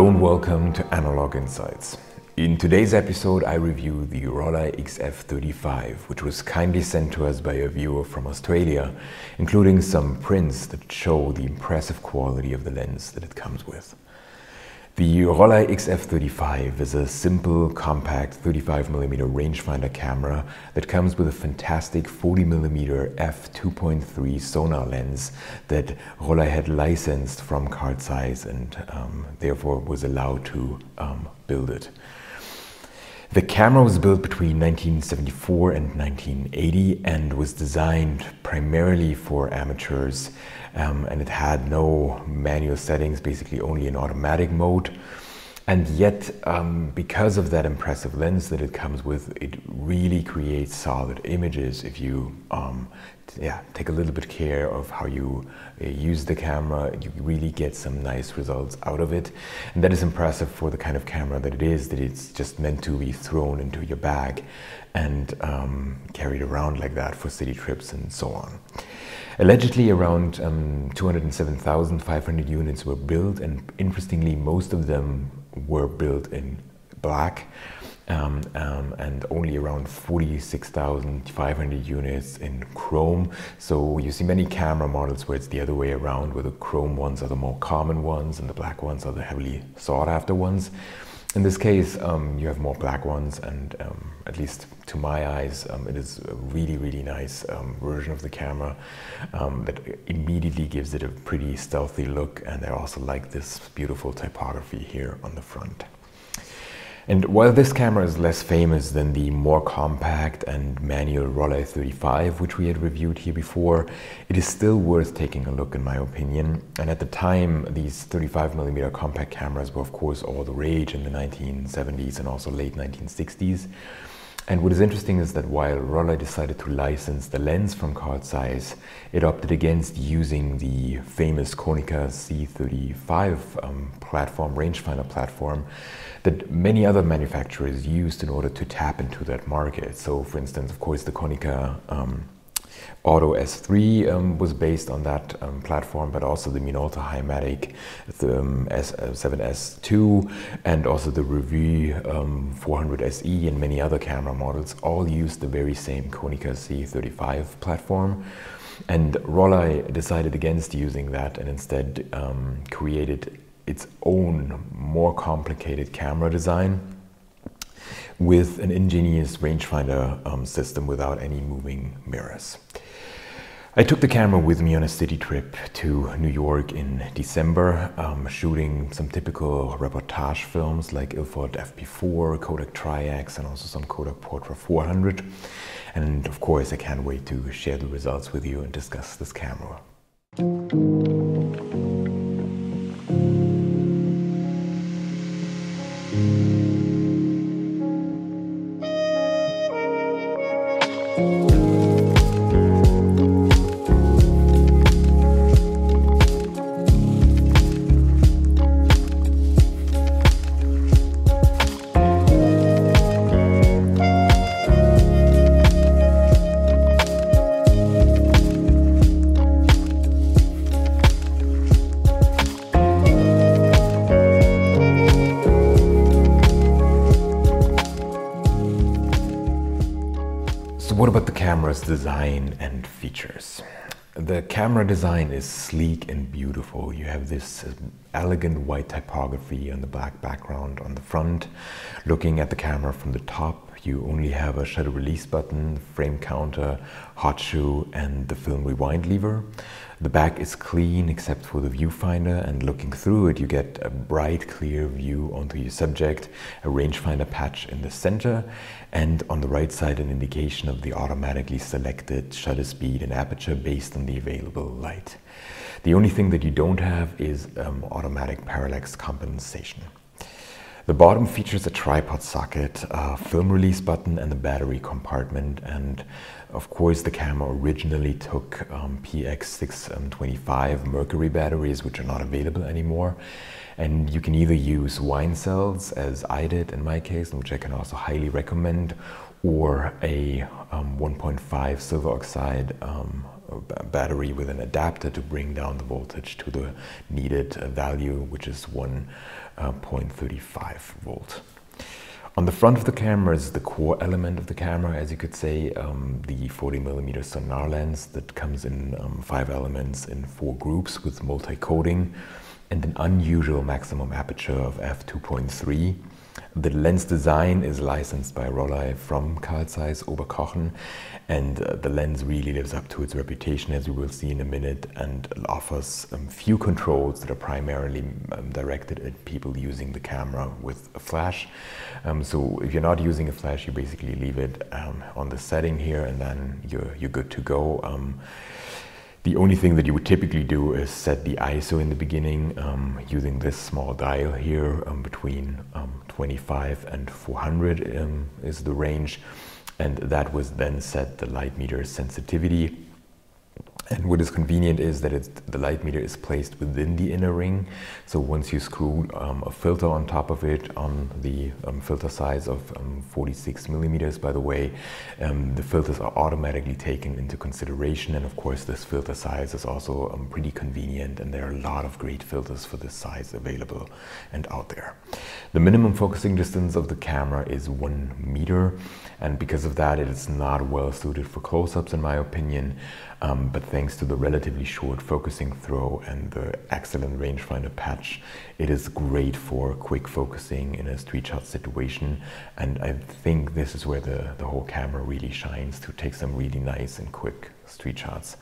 Hello and welcome to Analog Insights. In today's episode, I review the Rollei XF35, which was kindly sent to us by a viewer from Australia, including some prints that show the impressive quality of the lens that it comes with. The Rollei XF35 is a simple, compact 35mm rangefinder camera that comes with a fantastic 40mm f2.3 Sonnar lens that Rollei had licensed from Carl and um, therefore was allowed to um, build it. The camera was built between 1974 and 1980 and was designed primarily for amateurs um, and it had no manual settings, basically only an automatic mode. And yet, um, because of that impressive lens that it comes with, it really creates solid images if you um, yeah, take a little bit care of how you uh, use the camera. You really get some nice results out of it. And that is impressive for the kind of camera that it is, that it's just meant to be thrown into your bag and um, carried around like that for city trips and so on. Allegedly, around um, 207,500 units were built, and interestingly, most of them were built in black. Um, um, and only around 46,500 units in chrome. So you see many camera models where it's the other way around, where the chrome ones are the more common ones and the black ones are the heavily sought after ones. In this case, um, you have more black ones, and um, at least to my eyes, um, it is a really, really nice um, version of the camera um, that immediately gives it a pretty stealthy look. And I also like this beautiful typography here on the front. And while this camera is less famous than the more compact and manual Rollei 35, which we had reviewed here before, it is still worth taking a look in my opinion. And at the time, these 35mm compact cameras were of course all the rage in the 1970s and also late 1960s. And what is interesting is that while Rollei decided to license the lens from Carl Zeiss, it opted against using the famous Konica C35 um, platform, rangefinder platform, that many other manufacturers used in order to tap into that market. So, for instance, of course, the Konica um, Auto S3 um, was based on that um, platform, but also the Minolta Hi-Matic the, um, S7S2 uh, and also the Revue um, 400 SE and many other camera models all use the very same Konica C35 platform. And Rollei decided against using that and instead um, created its own more complicated camera design with an ingenious rangefinder um, system without any moving mirrors. I took the camera with me on a city trip to New York in December, um, shooting some typical reportage films like Ilford FP4, Kodak Tri-X, and also some Kodak Portra 400. And of course, I can't wait to share the results with you and discuss this camera. Design and features? The camera design is sleek and beautiful. You have this um, elegant white typography on the black background on the front. Looking at the camera from the top, you only have a shutter release button, frame counter, hot shoe, and the film rewind lever. The back is clean except for the viewfinder and looking through it you get a bright clear view onto your subject, a rangefinder patch in the center and on the right side an indication of the automatically selected shutter speed and aperture based on the available light. The only thing that you don't have is um, automatic parallax compensation. The bottom features a tripod socket, a film release button, and a battery compartment. And of course, the camera originally took um, PX625 mercury batteries, which are not available anymore. And you can either use Wein cells, as I did in my case, which I can also highly recommend, or a um, 1.5 silver oxide um, battery with an adapter to bring down the voltage to the needed value, which is 1.35 uh, volt. On the front of the camera is the core element of the camera, as you could say, um, the 40 millimeter Sonnar lens that comes in um, five elements in four groups with multi-coating and an unusual maximum aperture of f2.3 the lens design is licensed by Rollei from Carl Zeiss Oberkochen, and uh, the lens really lives up to its reputation, as you will see in a minute, and offers um, few controls that are primarily um, directed at people using the camera with a flash. Um, so if you're not using a flash, you basically leave it um, on the setting here, and then you're you're good to go. The only thing that you would typically do is set the ISO in the beginning um, using this small dial here um, between um, 25 and 400 um, is the range. And that was then set the light meter sensitivity and what is convenient is that the light meter is placed within the inner ring. So once you screw um, a filter on top of it on the um, filter size of um, 46 millimeters, by the way, um, the filters are automatically taken into consideration. And of course, this filter size is also um, pretty convenient. And there are a lot of great filters for this size available and out there. The minimum focusing distance of the camera is one meter. And because of that, it is not well suited for close-ups, in my opinion. Um, but thanks to the relatively short focusing throw and the excellent rangefinder patch, it is great for quick focusing in a street shot situation. And I think this is where the, the whole camera really shines to take some really nice and quick street shots.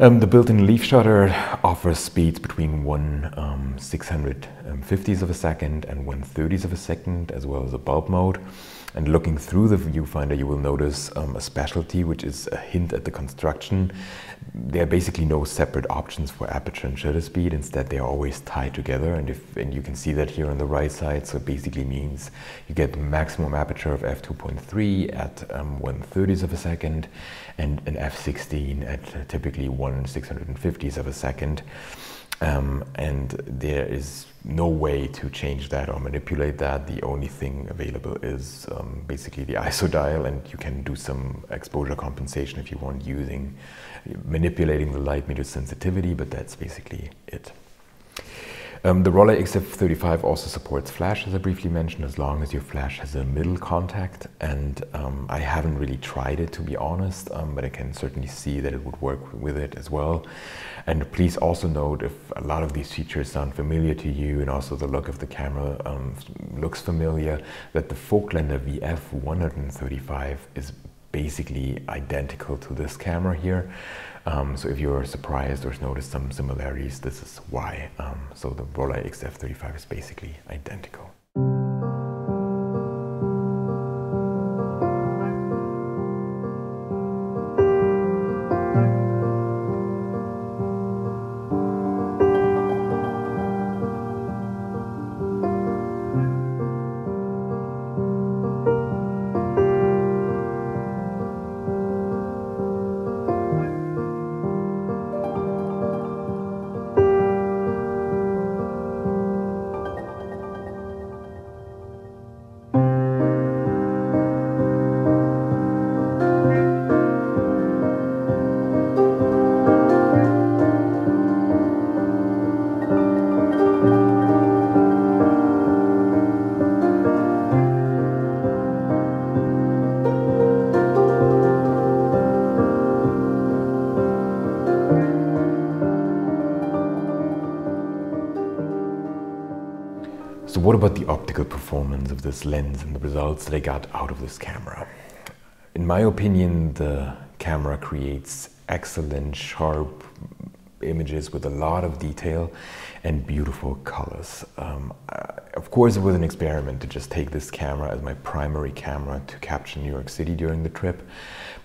Um, the built-in leaf shutter offers speeds between 1 um, 650s of a second and 1 30s of a second, as well as a bulb mode. And looking through the viewfinder, you will notice um, a specialty, which is a hint at the construction. There are basically no separate options for aperture and shutter speed. Instead, they are always tied together. And, if, and you can see that here on the right side. So it basically means you get the maximum aperture of f2.3 at um, 1 30th of a second and an f16 at typically 1 650th of a second. Um, and there is no way to change that or manipulate that. The only thing available is um, basically the ISO dial, and you can do some exposure compensation if you want using manipulating the light meter sensitivity, but that's basically it. Um, the Rollei XF35 also supports flash, as I briefly mentioned, as long as your flash has a middle contact. And um, I haven't really tried it, to be honest, um, but I can certainly see that it would work with it as well. And please also note if a lot of these features sound familiar to you and also the look of the camera um, looks familiar, that the Voigtlander VF135 is basically identical to this camera here. Um, so if you're surprised or noticed some similarities, this is why. Um, so the Rollei XF35 is basically identical. What about the optical performance of this lens and the results that I got out of this camera? In my opinion, the camera creates excellent, sharp images with a lot of detail and beautiful colors. Um, uh, of course, it was an experiment to just take this camera as my primary camera to capture New York City during the trip.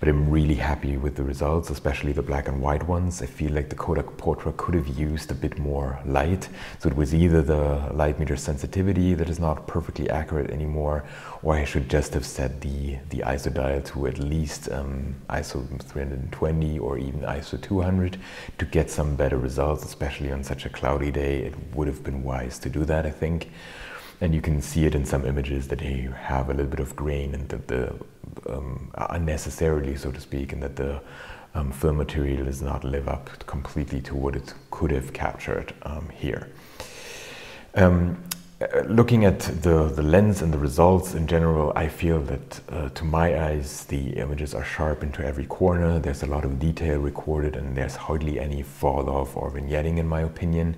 But I'm really happy with the results, especially the black and white ones. I feel like the Kodak Portra could have used a bit more light. So it was either the light meter sensitivity that is not perfectly accurate anymore, or I should just have set the, the ISO dial to at least um, ISO 320 or even ISO 200 to get some better results, especially on such a cloudy day. It would have been wise to do that, I think and you can see it in some images that they have a little bit of grain and that the um, unnecessarily, so to speak, and that the um, film material does not live up completely to what it could have captured um, here. Um, uh, looking at the, the lens and the results in general, I feel that uh, to my eyes, the images are sharp into every corner. There's a lot of detail recorded and there's hardly any fall off or vignetting in my opinion.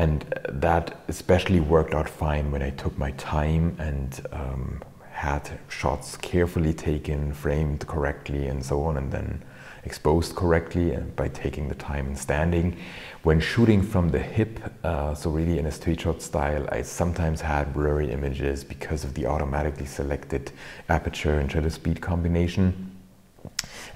And that especially worked out fine when I took my time and um, had shots carefully taken, framed correctly, and so on, and then exposed correctly by taking the time and standing. When shooting from the hip, uh, so really in a street shot style, I sometimes had blurry images because of the automatically selected aperture and shutter speed combination.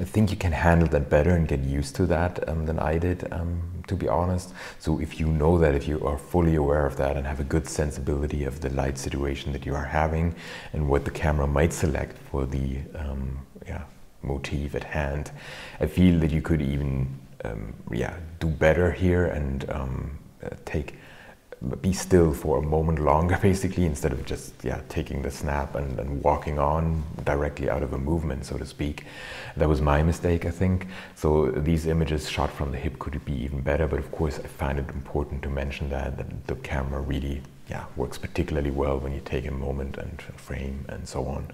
I think you can handle that better and get used to that um, than I did, um, to be honest. So if you know that, if you are fully aware of that and have a good sensibility of the light situation that you are having and what the camera might select for the um, yeah, motif at hand, I feel that you could even um, yeah, do better here and um, uh, take be still for a moment longer basically instead of just yeah taking the snap and, and walking on directly out of a movement so to speak. That was my mistake i think. So these images shot from the hip could be even better but of course i find it important to mention that, that the camera really yeah works particularly well when you take a moment and frame and so on.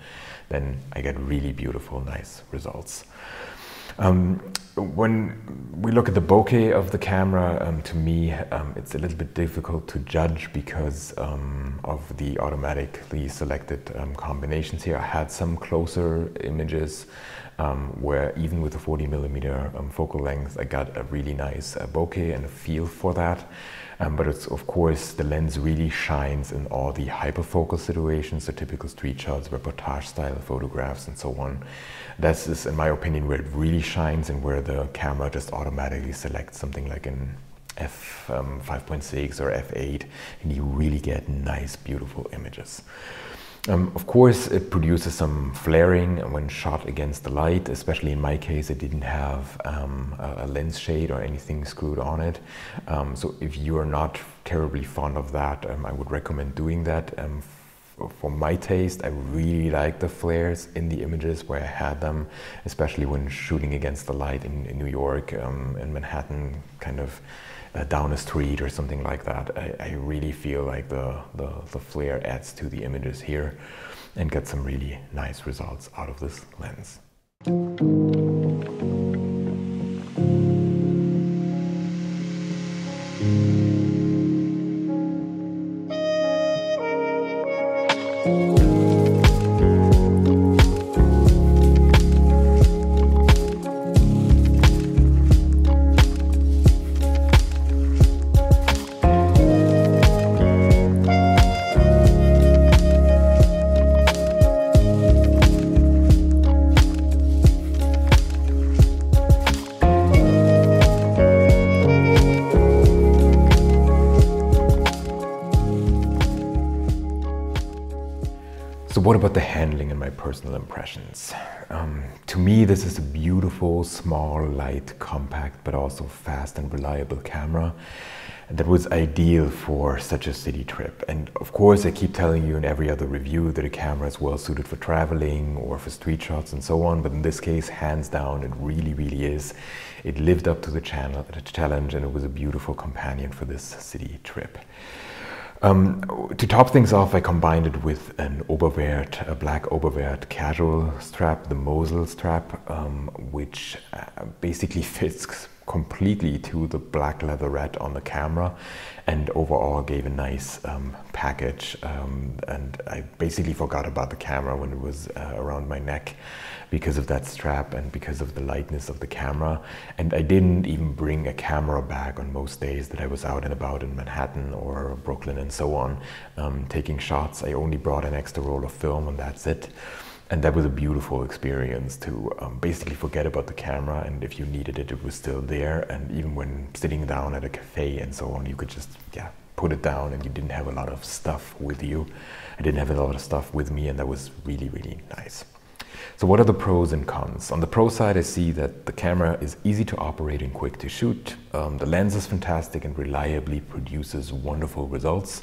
Then i get really beautiful nice results um, when we look at the bokeh of the camera, um, to me, um, it's a little bit difficult to judge because um, of the automatically selected um, combinations here. I had some closer images um, where even with a 40 millimeter focal length, I got a really nice uh, bokeh and a feel for that. Um, but it's of course the lens really shines in all the hyperfocal situations, the typical street shots, reportage style photographs, and so on. That's just, in my opinion, where it really shines and where the camera just automatically selects something like an f um, 5.6 or f8, and you really get nice, beautiful images. Um, of course, it produces some flaring when shot against the light, especially in my case, it didn't have um, a, lens shade or anything screwed on it. Um, so if you are not terribly fond of that, um, I would recommend doing that. Um, for my taste, I really like the flares in the images where I had them, especially when shooting against the light in, in New York, um, in Manhattan, kind of uh, down a street or something like that. I, I really feel like the, the, the flare adds to the images here and get some really nice results out of this lens. What about the handling and my personal impressions? Um, to me, this is a beautiful, small, light, compact, but also fast and reliable camera that was ideal for such a city trip. And of course, I keep telling you in every other review that a camera is well suited for traveling or for street shots and so on. But in this case, hands down, it really, really is. It lived up to the, channel, the challenge and it was a beautiful companion for this city trip. Um, to top things off, I combined it with an Oberwerth, a black Oberwerth casual strap, the Mosel strap, um, which uh, basically fits completely to the black leatherette on the camera and overall gave a nice um, package. Um, and I basically forgot about the camera when it was uh, around my neck because of that strap and because of the lightness of the camera. And I didn't even bring a camera bag on most days that I was out and about in Manhattan or Brooklyn and so on, um, taking shots. I only brought an extra roll of film and that's it. and that was a beautiful experience to um, basically forget about the camera and if you needed it it was still there and even when sitting down at a cafe and so on you could just yeah put it down and you didn't have a lot of stuff with you i didn't have a lot of stuff with me and that was really really nice so what are the pros and cons? On the pro side, I see that the camera is easy to operate and quick to shoot. Um, the lens is fantastic and reliably produces wonderful results.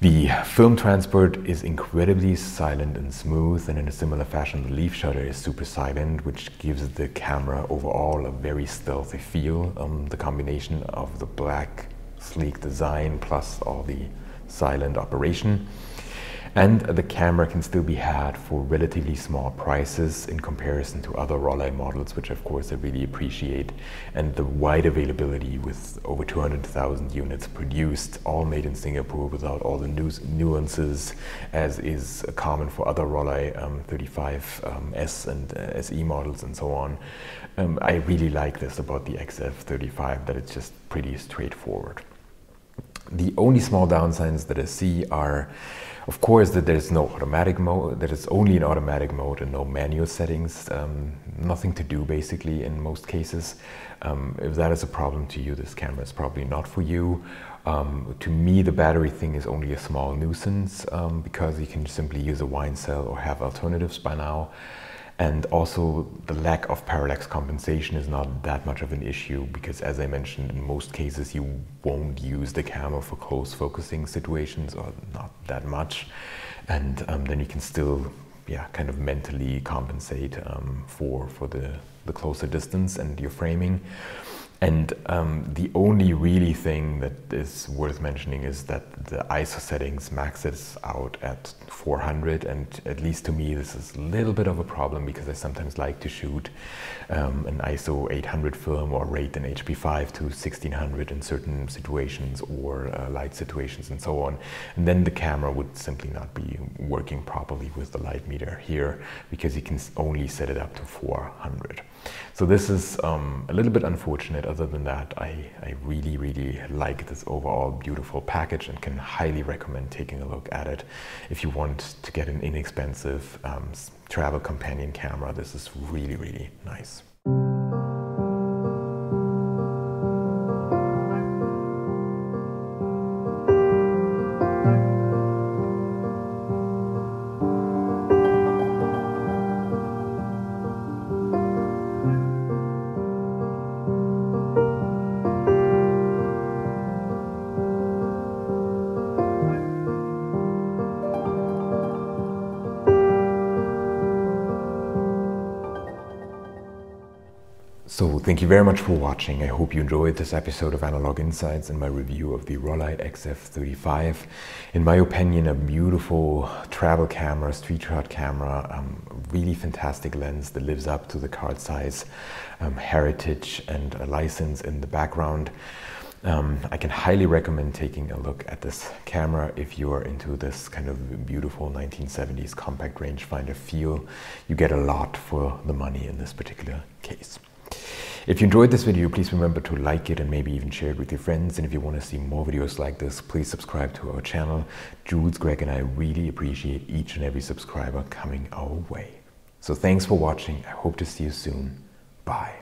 The film transport is incredibly silent and smooth, and in a similar fashion, the leaf shutter is super silent, which gives the camera overall a very stealthy feel. Um, the combination of the black, sleek design plus all the silent operation and the camera can still be had for relatively small prices in comparison to other Rollei models, which of course I really appreciate. And the wide availability with over 200,000 units produced, all made in Singapore without all the nuances as is common for other Rollei um, 35S um, and uh, SE models and so on. Um, I really like this about the XF35, that it's just pretty straightforward. The only small downsides that I see are of course, that there's no automatic mode, that it's only in automatic mode and no manual settings, um, nothing to do basically in most cases. Um, if that is a problem to you, this camera is probably not for you. Um, to me, the battery thing is only a small nuisance um, because you can simply use a Wein cell or have alternatives by now. And also the lack of parallax compensation is not that much of an issue because as I mentioned, in most cases you won't use the camera for close focusing situations or not that much. And um, then you can still yeah, kind of mentally compensate um, for, for the, the closer distance and your framing. And um, the only really thing that is worth mentioning is that the ISO settings maxes out at 400 and at least to me this is a little bit of a problem because I sometimes like to shoot um, an ISO 800 film or rate an HP5 to 1600 in certain situations or uh, light situations and so on. And then the camera would simply not be working properly with the light meter here because you can only set it up to 400. So this is um, a little bit unfortunate. Other than that, I, I really, really like this overall beautiful package and can highly recommend taking a look at it. If you want to get an inexpensive um, travel companion camera, this is really, really nice. So thank you very much for watching. I hope you enjoyed this episode of Analog Insights and my review of the Rollei XF35. In my opinion, a beautiful travel camera, street shot camera, um, really fantastic lens that lives up to the Carl Zeiss, um, heritage and a license in the background. Um, I can highly recommend taking a look at this camera if you are into this kind of beautiful 1970s compact rangefinder feel. You get a lot for the money in this particular case. If you enjoyed this video, please remember to like it and maybe even share it with your friends. And if you want to see more videos like this, please subscribe to our channel. Jules, Greg, and I really appreciate each and every subscriber coming our way. So thanks for watching. I hope to see you soon. Bye.